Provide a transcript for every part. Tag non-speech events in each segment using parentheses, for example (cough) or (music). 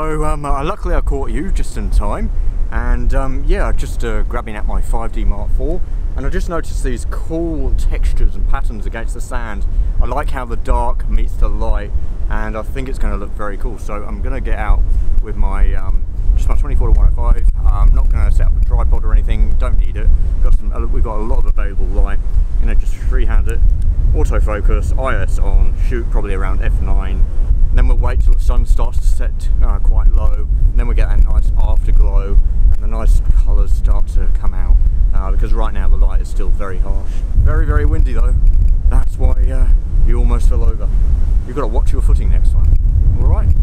So um, uh, luckily I caught you just in time. And um, yeah, just uh, grabbing at my 5D Mark IV. And I just noticed these cool textures and patterns against the sand. I like how the dark meets the light. And I think it's going to look very cool. So I'm going to get out with my um, just my 24 to 105. I'm not going to set up a tripod or anything. Don't need it. Got some. Uh, we've got a lot of available light. You know, just freehand it autofocus, IS on, shoot probably around f9, and then we'll wait till the sun starts to set uh, quite low, and then we get that nice afterglow, and the nice colours start to come out, uh, because right now the light is still very harsh. Very, very windy though, that's why uh, you almost fell over. You've got to watch your footing next time, alright?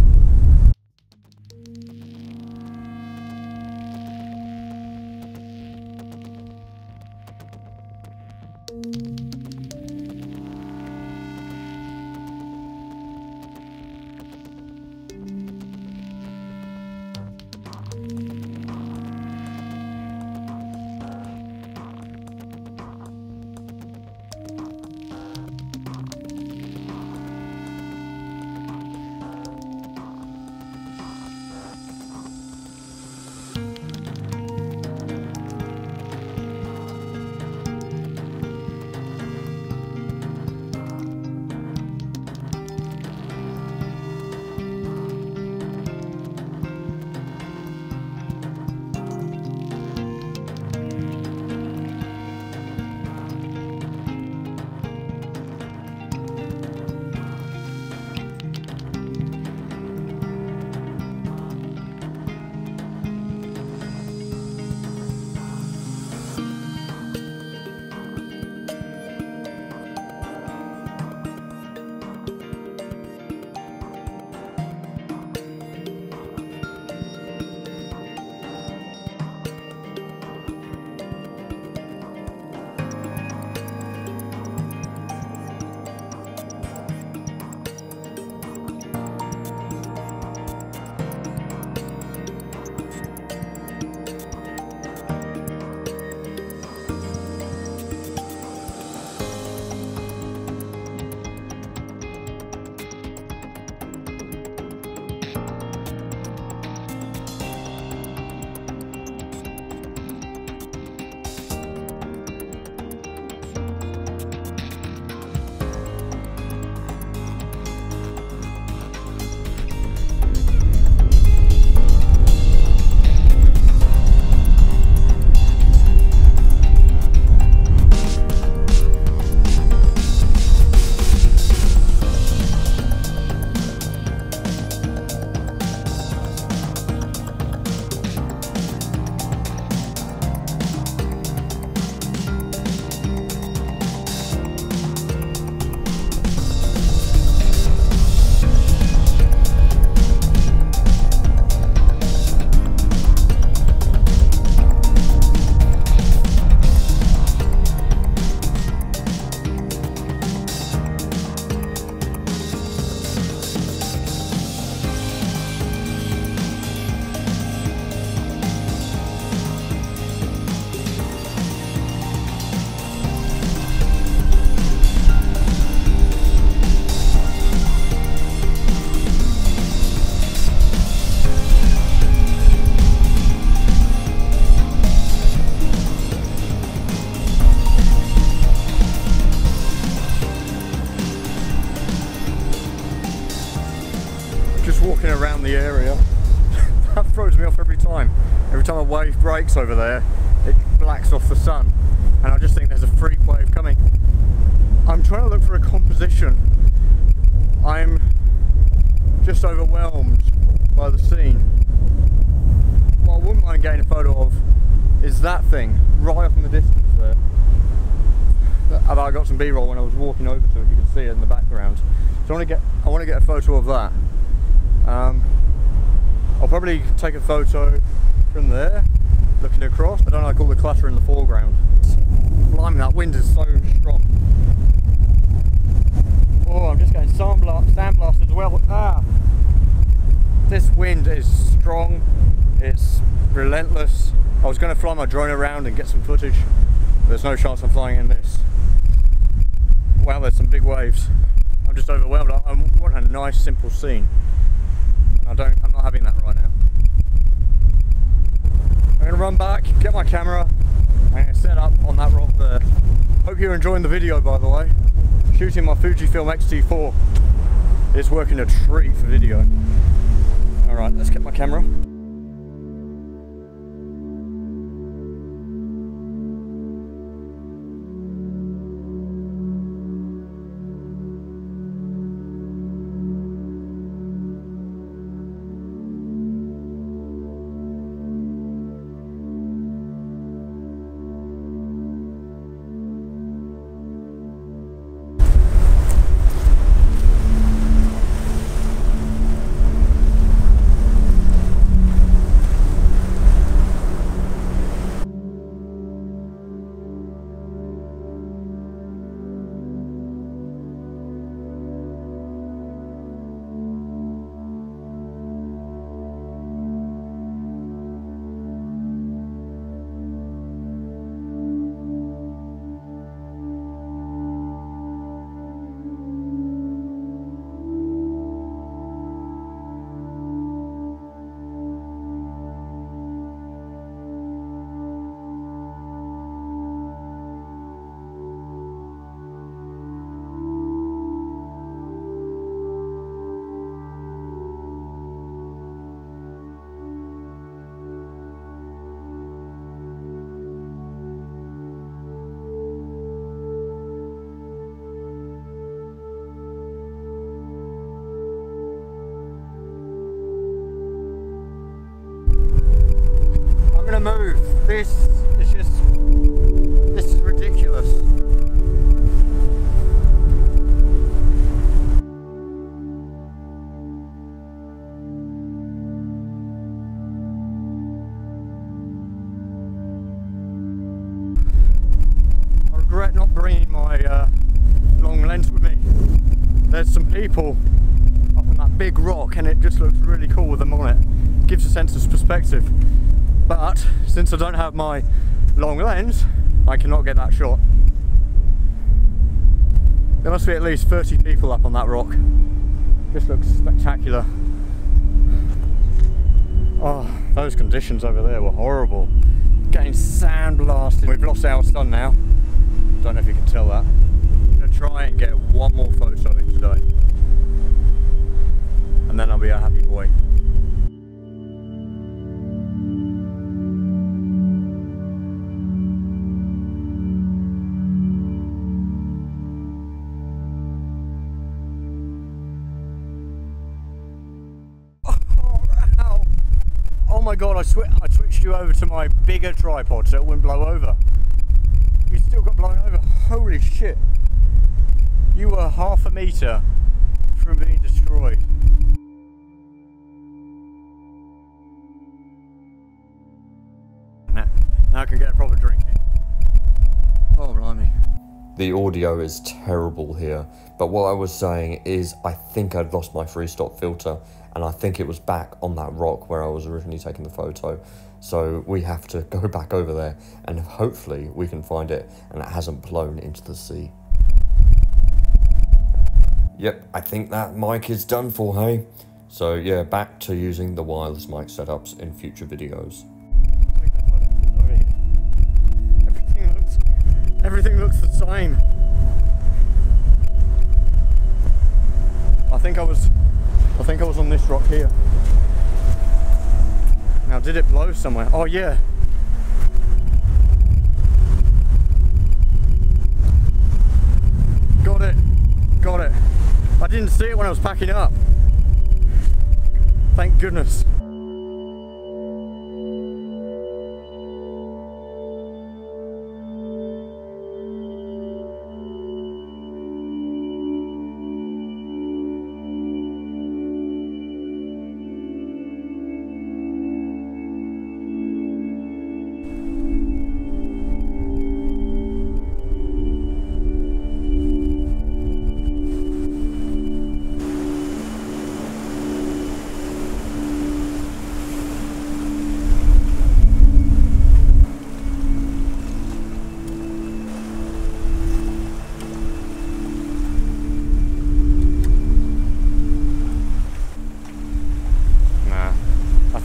Over there, it blacks off the sun. And I just think there's a freak wave coming. I'm trying to look for a composition. I'm just overwhelmed by the scene. What I wouldn't mind getting a photo of is that thing right up in the distance there. I got some B-roll when I was walking over to it. You can see it in the background. So I want to get I want to get a photo of that. Um, I'll probably take a photo from there, looking across. I don't like all the clutter in the foreground. Blimey, that wind is so strong. Oh, I'm just getting sandblast, sandblast as well. Ah! This wind is strong. It's relentless. I was going to fly my drone around and get some footage. There's no chance I'm flying in this. Wow, there's some big waves. I'm just overwhelmed. I, I want a nice, simple scene. And I don't, I'm not having that right now. I'm gonna run back, get my camera, and set up on that rock there. Hope you're enjoying the video, by the way. Shooting my Fujifilm X-T4 is working a treat for video. All right, let's get my camera. This is just, this is ridiculous. I regret not bringing my uh, long lens with me. There's some people up on that big rock and it just looks really cool with them on it. Gives a sense of perspective. But since I don't have my long lens, I cannot get that shot. There must be at least 30 people up on that rock. This looks spectacular. Oh, those conditions over there were horrible. Getting sandblasted. We've lost our sun now. Don't know if you can tell that. I'm gonna try and get one more photo in today. And then I'll be a happy boy. My god, I, swi I switched you over to my bigger tripod so it wouldn't blow over. You still got blown over. Holy shit. You were half a meter from being destroyed. The audio is terrible here, but what I was saying is I think I'd lost my three-stop filter and I think it was back on that rock where I was originally taking the photo. So we have to (laughs) go back over there and hopefully we can find it and it hasn't blown into the sea. Yep, I think that mic is done for, hey? So yeah, back to using the wireless mic setups in future videos. Everything looks the same. I think I was, I think I was on this rock here. Now, did it blow somewhere? Oh yeah. Got it, got it. I didn't see it when I was packing up. Thank goodness.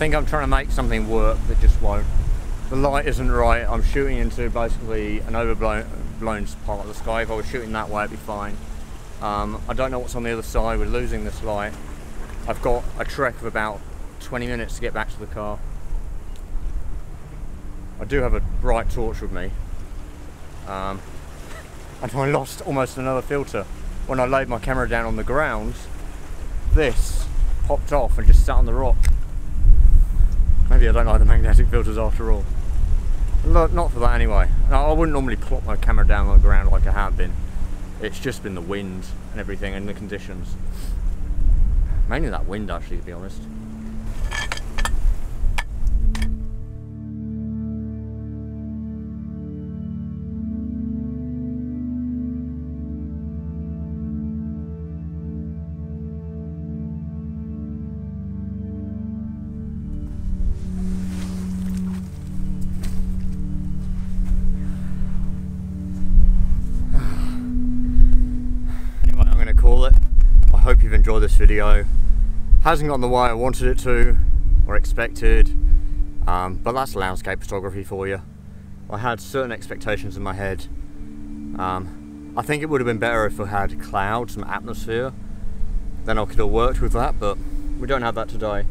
Think I'm trying to make something work that just won't. The light isn't right. I'm shooting into basically an overblown blown part of the sky. If I was shooting that way, it'd be fine. Um, I don't know what's on the other side. We're losing this light. I've got a trek of about 20 minutes to get back to the car. I do have a bright torch with me. Um, (laughs) and I lost almost another filter. When I laid my camera down on the ground, this popped off and just sat on the rock. Maybe I don't like the magnetic filters after all. Not for that anyway. I wouldn't normally plop my camera down on the ground like I have been. It's just been the wind and everything and the conditions. Mainly that wind actually to be honest. Hope this video. Hasn't gone the way I wanted it to or expected, um, but that's landscape photography for you. I had certain expectations in my head. Um, I think it would have been better if I had clouds, and atmosphere. Then I could have worked with that, but we don't have that today.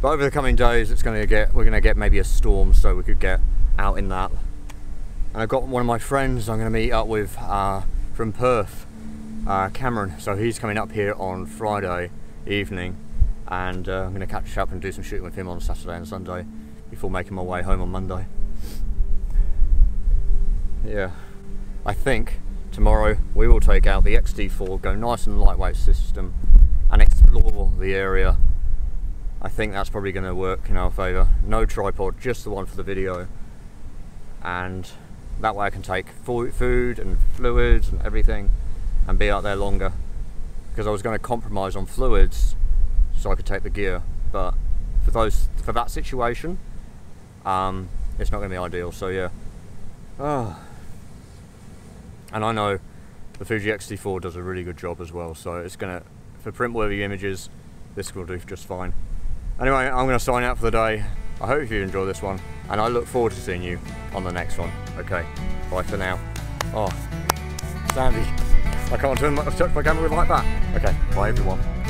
But over the coming days, it's going to get we're going to get maybe a storm, so we could get out in that. And I've got one of my friends I'm going to meet up with uh, from Perth uh, Cameron. So he's coming up here on Friday evening and uh, I'm going to catch up and do some shooting with him on Saturday and Sunday before making my way home on Monday. Yeah, I think tomorrow we will take out the X-T4, go nice and lightweight system and explore the area. I think that's probably going to work in our favour. No tripod, just the one for the video. And that way I can take food and fluids and everything and be out there longer. Because I was going to compromise on fluids so I could take the gear but for those for that situation um, it's not going to be ideal so yeah. Oh. and I know the Fuji X-T4 does a really good job as well so it's going to for print worthy images this will do just fine. Anyway I'm going to sign out for the day. I hope you enjoy this one and I look forward to seeing you on the next one. Okay bye for now. Oh Sandy I can't turn my, touch my camera with like that. Okay, bye everyone.